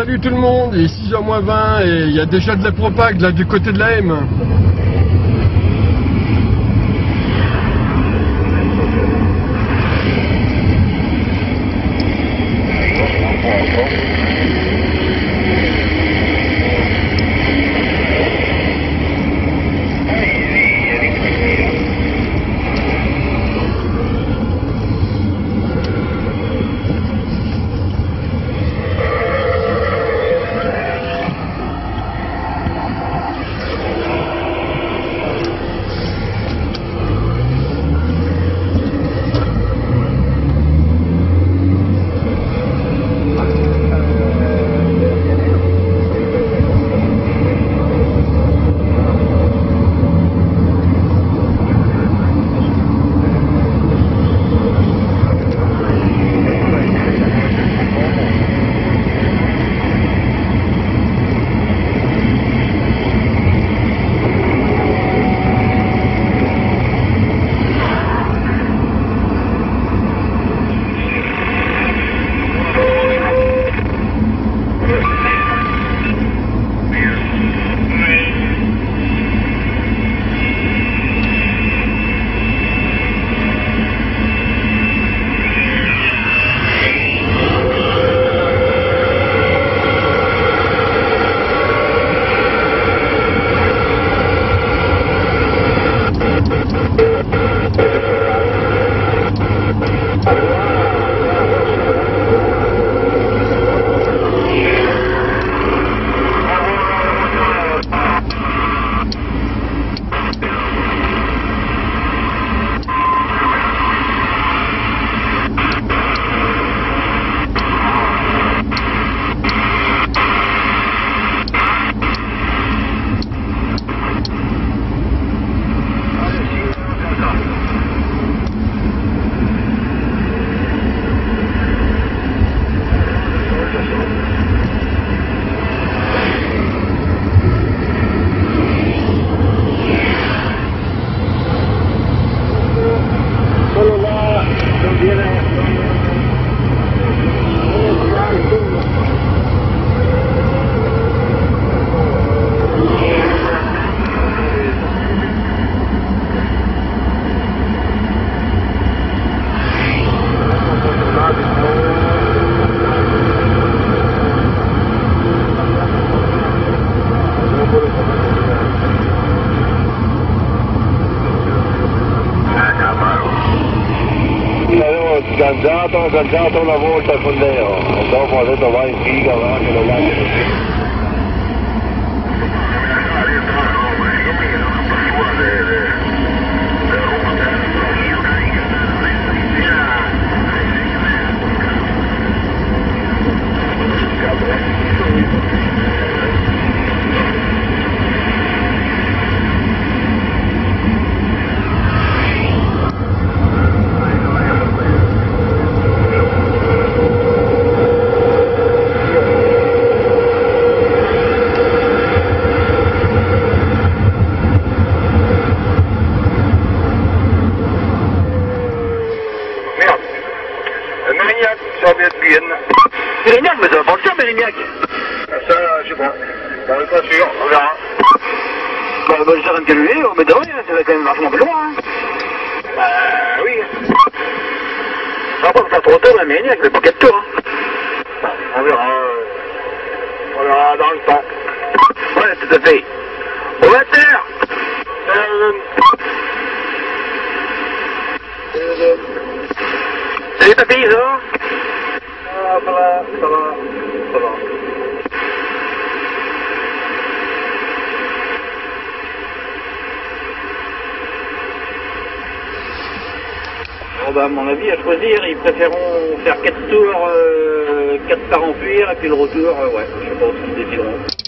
Salut tout le monde, il est 6h moins 20 et il y a déjà de la propagande là du côté de la M. sgangiato, sgangiato una volta il fondeo, dopo ha detto vai in figa, va Sababat za foto la mairie avec le paquet de tours. Hein. Ah on verra. Ah, on verra dans le temps. Ouais, tout à fait. On va euh, euh, Salut papy, ah, ça va? Ça va, ça va, ça va. Bah, à mon avis, à choisir, ils préféreront faire 4 tours, euh, 4 par remplir, et puis le retour, euh, ouais, je pense qu'ils défileront. I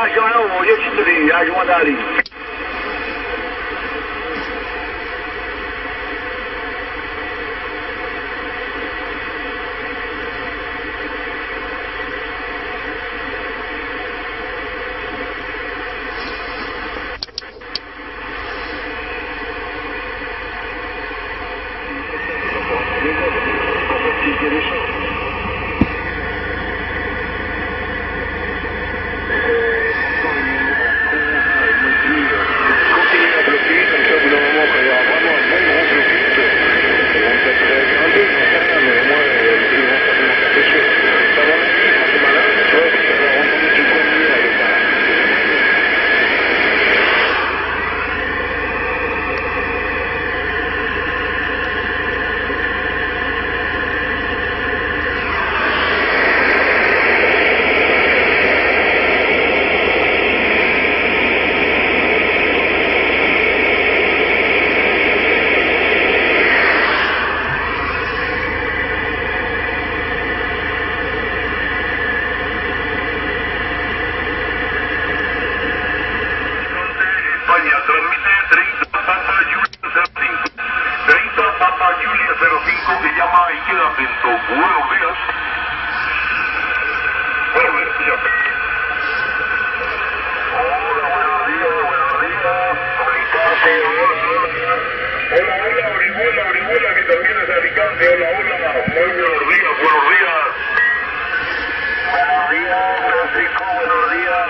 Yardımına o, yetiştirin, yardıma darin. Francisco, buenos días.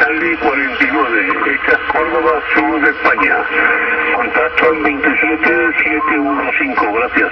Charlie 49, Estas Córdoba, Sur de España. Contacto al 27715, gracias.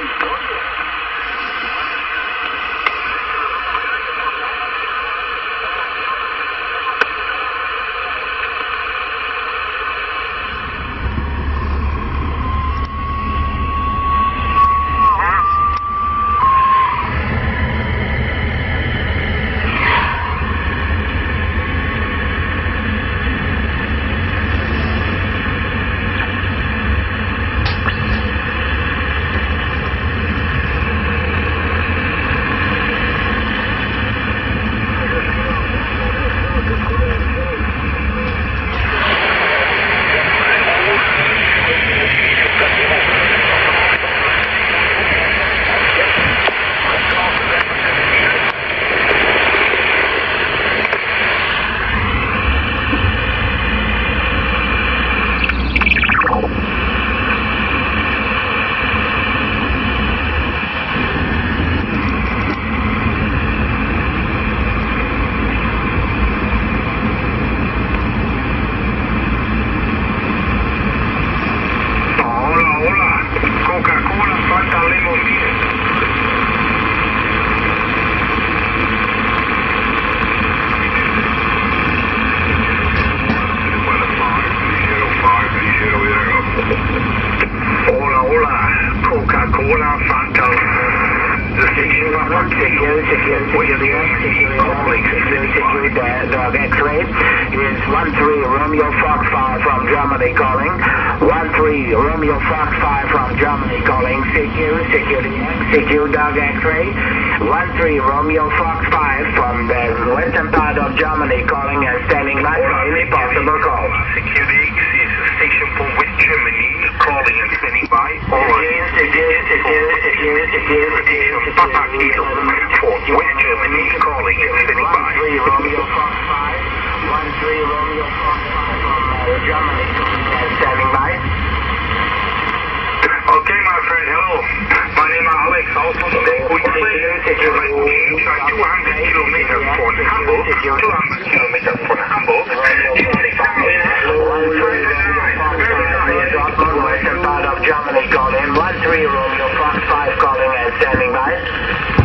victoria. 1-3 Romeo Fox 5 from the western part of Germany calling and standing by for any possible call. Security is station for West Germany, calling and standing by. Secure, secure, secure, secure, secure, secure, Papa secure, Kilo, for West Germany, calling and standing by. 1-3 Romeo Fox 5. 1-3 Romeo Fox 5 from uh, Germany and standing by. Friend, hello. My name is Alex, also from the. My games are 200 kilometers from Hamburg, 200 kilometers from Hamburg. In 6 hours, very nice, very nice. Dortmund, western part of Germany calling. 1-3 Romeo Fox 5 calling and standing by.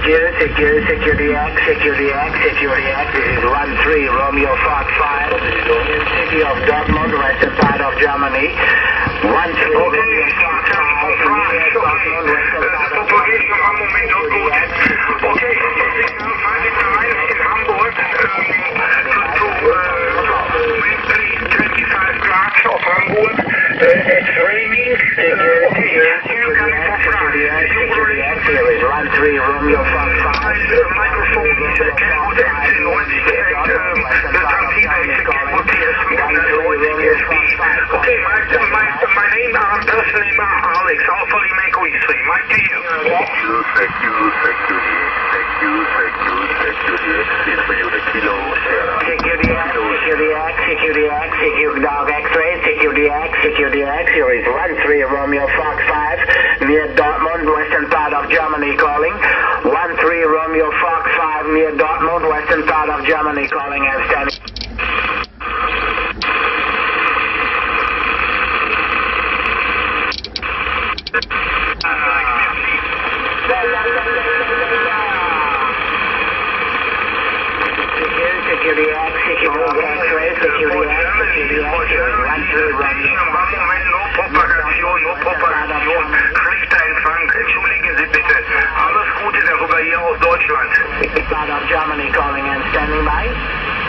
Secure, secure, CQ DX, CQ DX, CQ DX. This is 1-3 Romeo Fox 5. In city of Dortmund, western part of Germany. 1-3 Romeo Fox 5. near Dortmund, western The part of propagation war im Moment not gut. Okay, 5 in Hamburg, to, to, uh, mentally 25 grad of Hamburg. Uh, it's raining. Uh, okay, you can Security You is 1-3 Romeo Fox 5. The microphone is uh, cannot empty noise and um, the some people is cannot hear Okay, my, my, my name, uh, person name uh, Alex, Alpha Lima Echo X-ray. My dear. Thank you, thank you, thank you, thank you, thank you, thank you. It's for you, the kilo, Deutschland. Part of Germany calling and standing by.